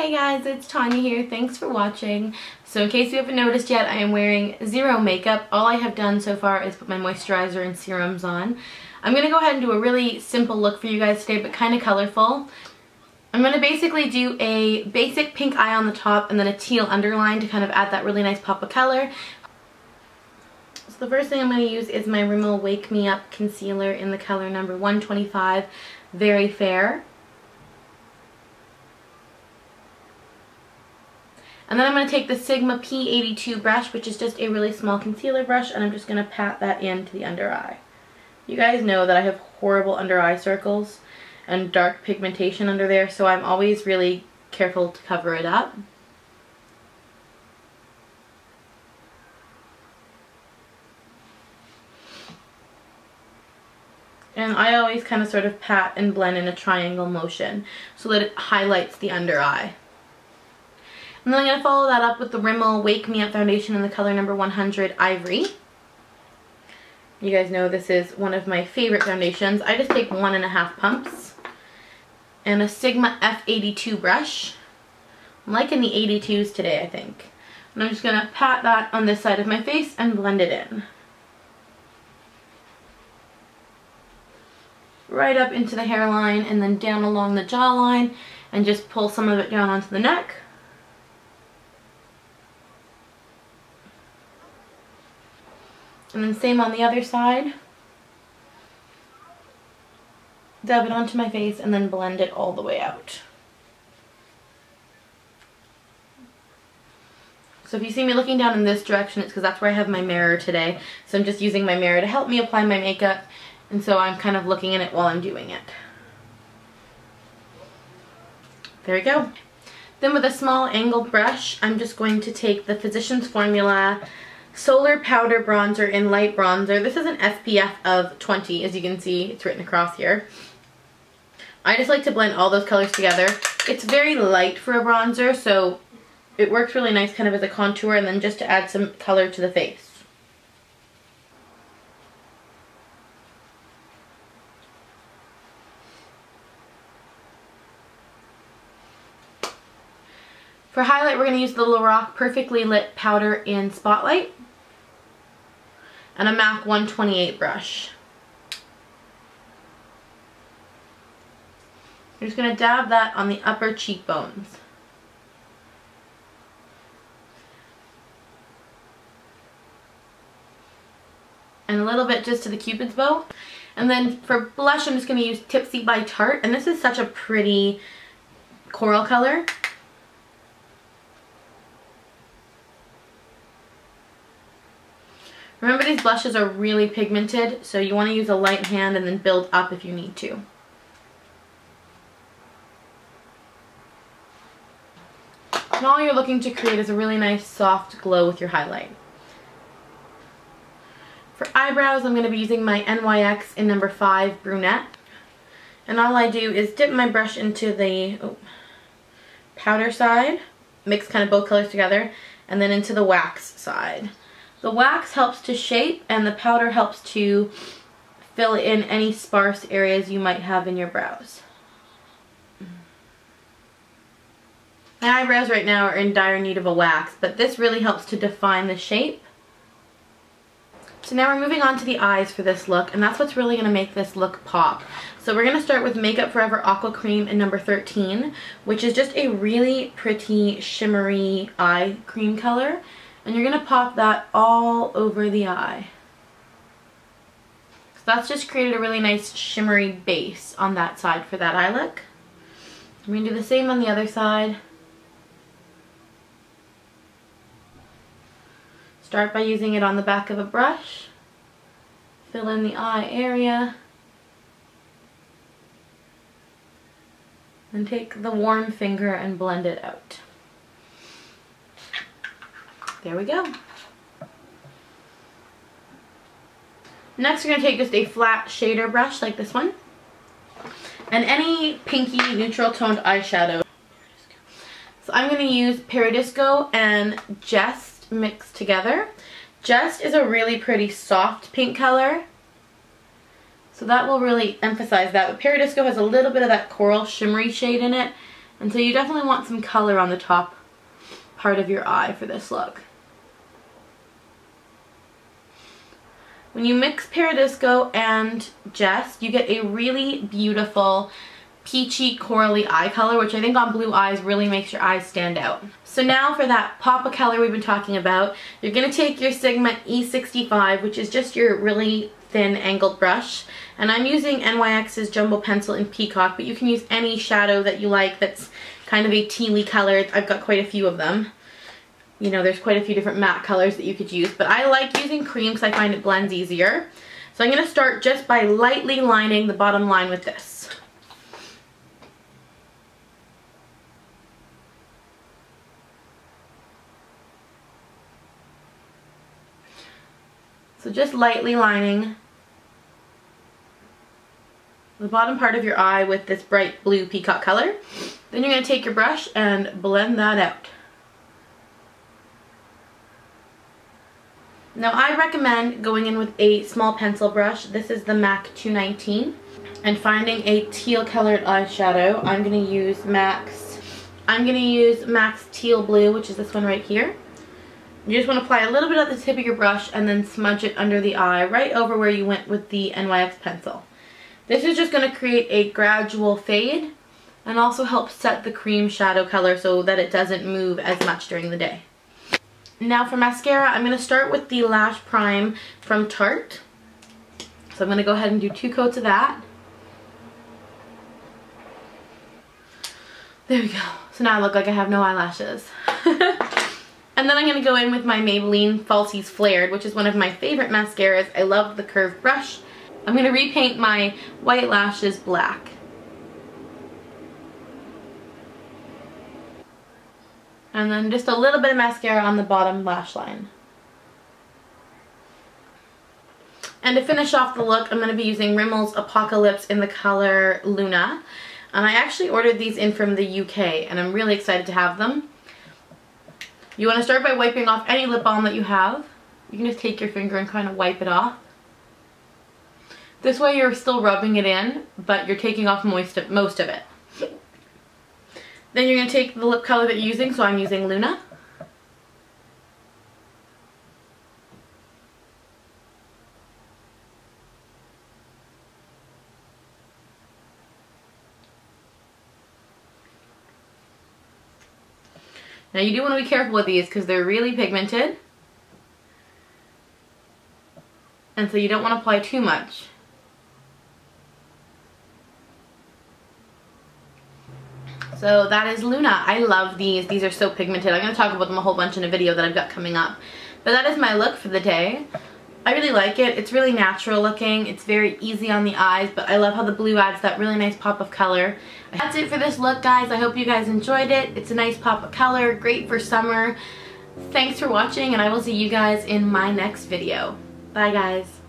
Hey guys, it's Tanya here. Thanks for watching. So in case you haven't noticed yet, I am wearing zero makeup. All I have done so far is put my moisturizer and serums on. I'm going to go ahead and do a really simple look for you guys today, but kind of colorful. I'm going to basically do a basic pink eye on the top and then a teal underline to kind of add that really nice pop of color. So the first thing I'm going to use is my Rimmel Wake Me Up Concealer in the color number 125, Very Fair. And then I'm going to take the Sigma P82 brush, which is just a really small concealer brush, and I'm just going to pat that into the under eye. You guys know that I have horrible under eye circles and dark pigmentation under there, so I'm always really careful to cover it up. And I always kind of sort of pat and blend in a triangle motion so that it highlights the under eye. And then I'm going to follow that up with the Rimmel Wake Me Up Foundation in the color number 100 Ivory. You guys know this is one of my favorite foundations. I just take one and a half pumps. And a Sigma F82 brush. I'm liking the 82s today, I think. And I'm just going to pat that on this side of my face and blend it in. Right up into the hairline and then down along the jawline and just pull some of it down onto the neck. And then same on the other side. Dab it onto my face and then blend it all the way out. So if you see me looking down in this direction, it's because that's where I have my mirror today. So I'm just using my mirror to help me apply my makeup. And so I'm kind of looking in it while I'm doing it. There we go. Then with a small angled brush, I'm just going to take the Physicians Formula Solar Powder Bronzer in Light Bronzer. This is an SPF of 20, as you can see. It's written across here. I just like to blend all those colors together. It's very light for a bronzer, so it works really nice kind of as a contour and then just to add some color to the face. For highlight, we're going to use the Lorac Perfectly Lit Powder in Spotlight and a MAC 128 brush. I'm just going to dab that on the upper cheekbones. And a little bit just to the cupid's bow. And then for blush, I'm just going to use Tipsy by Tarte. And this is such a pretty coral color. Remember these blushes are really pigmented, so you want to use a light hand and then build up if you need to. And all you're looking to create is a really nice soft glow with your highlight. For eyebrows, I'm going to be using my NYX in number 5 Brunette. And all I do is dip my brush into the oh, powder side, mix kind of both colors together, and then into the wax side. The wax helps to shape and the powder helps to fill in any sparse areas you might have in your brows. My eyebrows right now are in dire need of a wax, but this really helps to define the shape. So now we're moving on to the eyes for this look, and that's what's really going to make this look pop. So we're going to start with Makeup Forever Aqua Cream in number 13, which is just a really pretty shimmery eye cream color. And you're going to pop that all over the eye. So that's just created a really nice shimmery base on that side for that eye look. I'm going to do the same on the other side. Start by using it on the back of a brush. Fill in the eye area. And take the warm finger and blend it out. There we go. Next we're going to take just a flat shader brush like this one. And any pinky neutral toned eyeshadow. So I'm going to use Paradisco and Jest mixed together. Jest is a really pretty soft pink color. So that will really emphasize that. But Paradisco has a little bit of that coral shimmery shade in it. And so you definitely want some color on the top part of your eye for this look. When you mix Paradisco and Jest, you get a really beautiful peachy corally eye color, which I think on blue eyes really makes your eyes stand out. So now for that pop of color we've been talking about, you're going to take your Sigma E65, which is just your really thin angled brush, and I'm using NYX's Jumbo Pencil in Peacock, but you can use any shadow that you like that's kind of a tealy color. I've got quite a few of them you know, there's quite a few different matte colors that you could use, but I like using cream because I find it blends easier. So I'm going to start just by lightly lining the bottom line with this. So just lightly lining the bottom part of your eye with this bright blue peacock color. Then you're going to take your brush and blend that out. Now I recommend going in with a small pencil brush. This is the MAC 219. And finding a teal colored eyeshadow, I'm going to use MAC's, I'm going to use MAC's Teal Blue, which is this one right here. You just want to apply a little bit at the tip of your brush and then smudge it under the eye, right over where you went with the NYX pencil. This is just going to create a gradual fade and also help set the cream shadow color so that it doesn't move as much during the day. Now for mascara, I'm going to start with the Lash Prime from Tarte. So I'm going to go ahead and do two coats of that. There we go. So now I look like I have no eyelashes. and then I'm going to go in with my Maybelline Falsies Flared, which is one of my favorite mascaras. I love the curved brush. I'm going to repaint my white lashes black. And then just a little bit of mascara on the bottom lash line. And to finish off the look, I'm going to be using Rimmel's Apocalips in the color Luna. And I actually ordered these in from the UK, and I'm really excited to have them. You want to start by wiping off any lip balm that you have. You can just take your finger and kind of wipe it off. This way you're still rubbing it in, but you're taking off most of it. Then you're going to take the lip color that you're using, so I'm using Luna. Now you do want to be careful with these because they're really pigmented. And so you don't want to apply too much. So that is Luna. I love these. These are so pigmented. I'm going to talk about them a whole bunch in a video that I've got coming up. But that is my look for the day. I really like it. It's really natural looking. It's very easy on the eyes, but I love how the blue adds that really nice pop of color. That's it for this look, guys. I hope you guys enjoyed it. It's a nice pop of color, great for summer. Thanks for watching, and I will see you guys in my next video. Bye, guys.